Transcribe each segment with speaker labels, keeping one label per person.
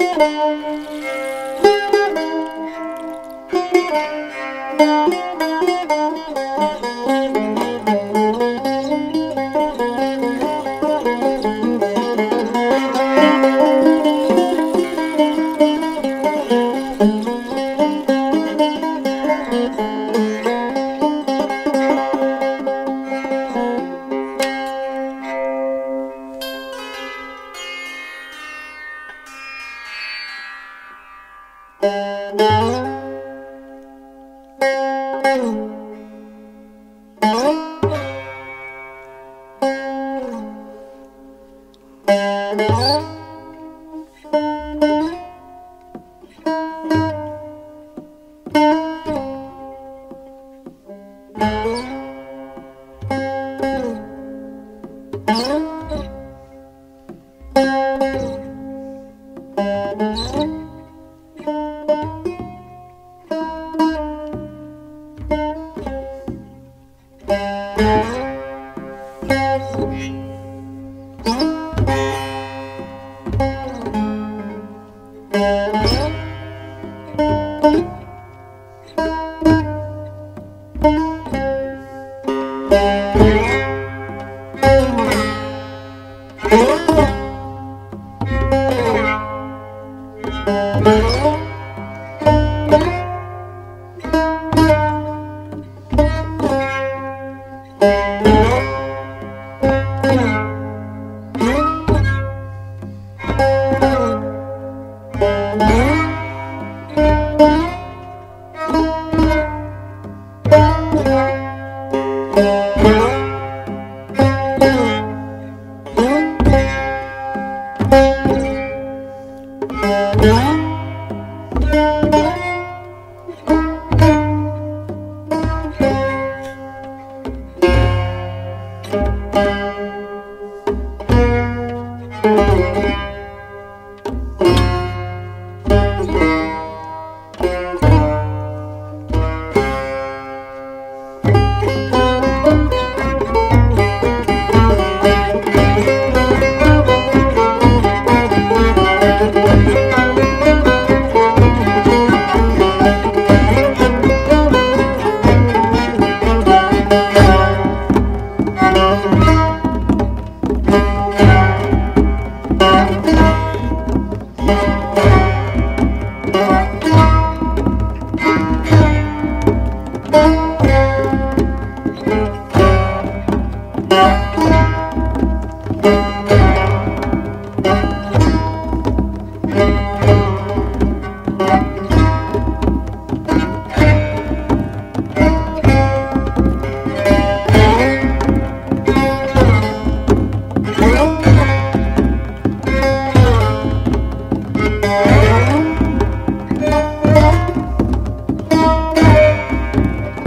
Speaker 1: Thank you. Música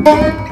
Speaker 1: Thank you.